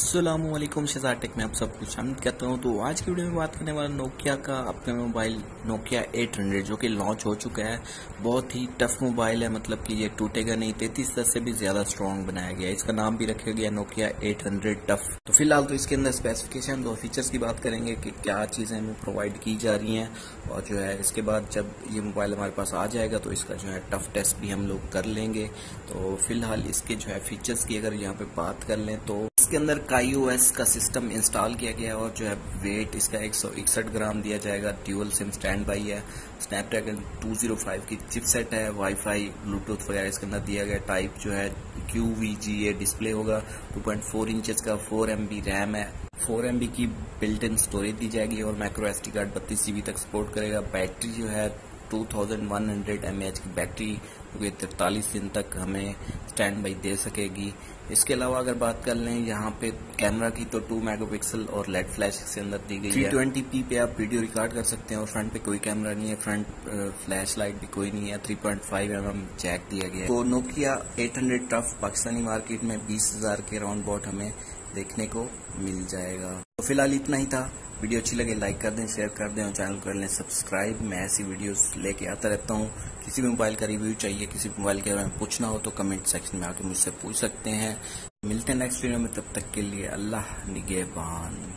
السلام علیکم، شہزاد ٹیک میں آپ سب کچھ شامل کرتا ہوں۔ تو آج کی ویڈیو میں بات کرنے والا نوکیا کا اپنے موبائل نوکیا ایٹ ہنڈریڈ جو کہ لانچ ہو چکا ہے۔ بہت ہی ٹف موبائل ہے مطلب کہ یہ ٹوٹے گا نہیں، تینتیس دس سے بھی زیادہ اسٹرانگ بنایا گیا اس کا نام بھی رکھا گیا نوکیا ایٹ ہنڈریڈ ٹف تو فی الحال تو اس کے اندر اسپیسیفکیشن اور فیچرز کی بات کریں گے کہ کیا چیزیں ہمیں پرووائڈ کی جا رہی ہیں۔ اور جو ہے، اس کے بعد جب یہ موبائل ہمارے پاس آ جائے گا تو اس کا جو ہے ٹف ٹیسٹ بھی ہم لوگ کر لیں گے۔ تو فی الحال اس کے جو ہے فیچرز کی اگر یہاں پہ بات کر لیں تو اس کے اندر کائی او ایس کا سسٹم انسٹال کیا گیا ہے اور جو ہے ویٹ اس کا ایک سو اکسٹھ گرام دیا جائے گا، ڈیول سم سٹینڈ بائی ہے، Snapdragon two zero five کی چپ سیٹ ہے، وائی فائی، بلوٹوتھ وغیرہ اس کے اندر دیا گیا، ٹائپ جو ہے Q V G A display ہوگا، ٹو پوائنٹ فور انچز کا، فور ایم بی ریم ہے، فور ایم بی کی بلٹ ان اسٹوریج دی جائے گی اور مائکرو ایس ٹی کارڈ بتیس جی بی تک سپورٹ کرے گا۔ بیٹری جو ہے two thousand one hundred M H کی بیٹری جو کہ ترتالیس دن تک ہمیں اسٹینڈ بائی دے سکے گی۔ اس کے علاوہ اگر بات کر لیں یہاں پہ کیمرہ کی تو ٹو میگا پکسل اور لیڈ فلیش کے اندر دی گئی ہے۔ ٹوینٹی پی پہ آپ ویڈیو ریکارڈ کر سکتے ہیں اور فرنٹ پہ کوئی کیمرہ نہیں ہے۔ فرنٹ فلیش لائٹ بھی کوئی نہیں ہے۔ Three point five M M jack دیا گیا ہے۔ تو Nokia eight hundred tough Pakistani market میں بیس ہزار کے راؤنڈ باٹ ہمیں دیکھنے کو مل جائے گا۔ تو فی الحال اتنا ہی تھا۔ ویڈیو اچھی لگے لائک کر دیں، شیئر کر دیں اور چینل کر لیں، سبسکرائب۔ میں ایسی ویڈیوز لے کے آتا رہتا ہوں۔ کسی بھی موبائل کا ریویو چاہیے، کسی بھی موبائل کے بارے میں پوچھنا ہو تو کمنٹ سیکشن میں آ کے مجھ سے پوچھ سکتے ہیں۔ ملتے ہیں نیکسٹ ویڈیو میں، تب تک کے لیے اللہ نگہبان۔